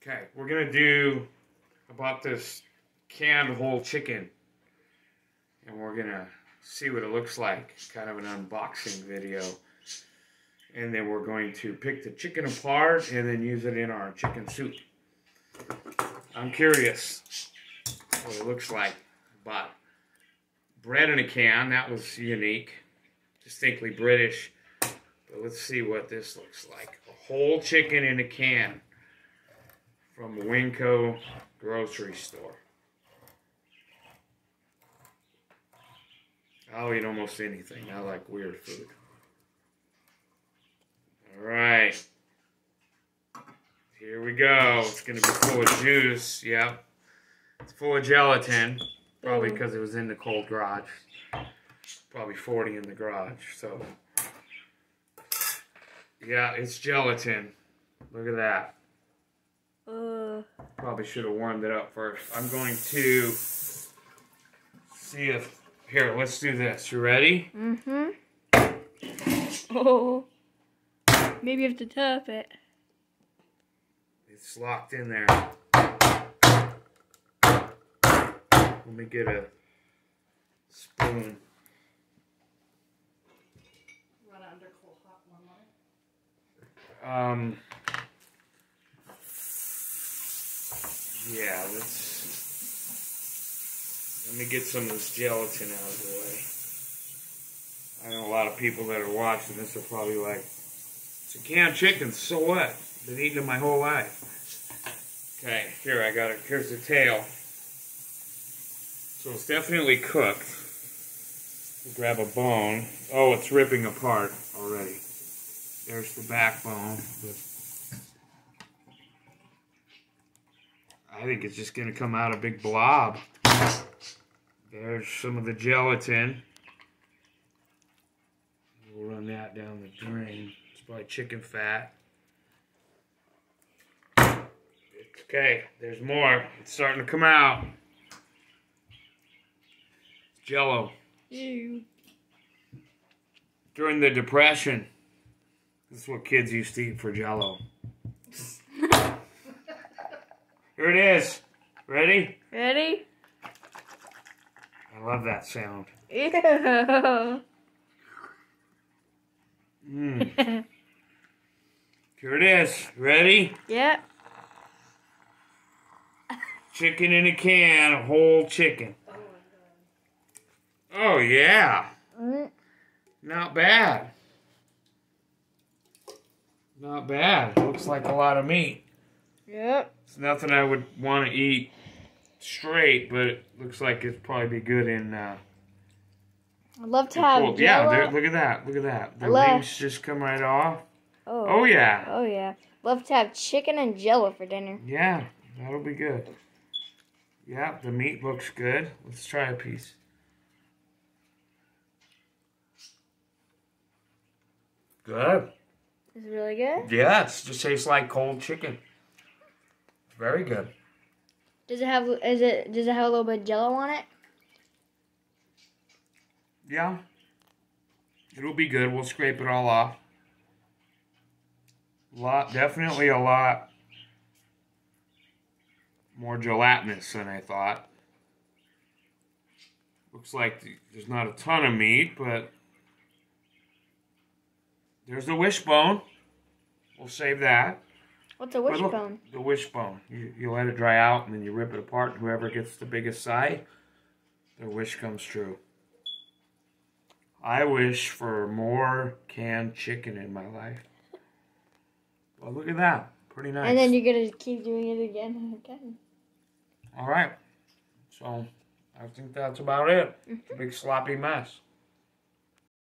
Okay, we're gonna do about this canned whole chicken, and we're gonna see what it looks like. Kind of an unboxing video, and then we're going to pick the chicken apart and then use it in our chicken soup. I'm curious what it looks like. But bread in a can, that was unique, distinctly British. But let's see what this looks like. A whole chicken in a can from Winco grocery store. I'll eat almost anything. I like weird food. All right. Here we go. It's going to be full of juice. Yep. It's full of gelatin. Probably because it was in the cold garage. Probably 40 in the garage. So, yeah, it's gelatin. Look at that. Uh, Probably should have warmed it up first. I'm going to see if. Here, let's do this. You ready? mm-hmm. Oh. Maybe you have to tap it. It's locked in there. Let me get a spoon. Run it under cold hot warm water. Um. Yeah, let's. Let me get some of this gelatin out of the way. I know a lot of people that are watching this are probably like, it's a canned chicken, so what? Been eating it my whole life. Okay, here I got it. Here's the tail. So it's definitely cooked. We'll grab a bone. Oh, it's ripping apart already. There's the backbone. I think it's just going to come out a big blob. There's some of the gelatin. We'll run that down the drain. It's probably chicken fat. Okay, there's more. It's starting to come out. It's Jello. Ew. During the Depression, this is what kids used to eat for Jello. Here it is. Ready? Ready? I love that sound. Ew. Mm. Here it is. Ready? yep. Chicken in a can, a whole chicken. Oh yeah, Mm. not bad. Not bad. Looks like a lot of meat. Yep. It's nothing I would want to eat straight, but it looks like it'd probably be good in. Uh, I'd love to in have cold. Yeah, Jell-O. look at that. Look at that. The I love- wings just come right off. Oh. Oh yeah, Oh yeah. Love to have chicken and jello for dinner. yeah, that'll be good. Yeah, the meat looks good. Let's try a piece. Good. Is it really good? Yeah, it just tastes like cold chicken. Very good. Does it have is it does it have a little bit of jello on it? Yeah. It'll be good. We'll scrape it all off. Lot, definitely a lot more gelatinous than I thought. Looks like there's not a ton of meat, but there's the wishbone. We'll save that. What's a wishbone? The wishbone. You, you let it dry out and then you rip it apart. And whoever gets the biggest side, their wish comes true. I wish for more canned chicken in my life. Well, look at that. Pretty nice. And then you're gonna keep doing it again and again. All right. So I think that's about it. It's a big sloppy mess.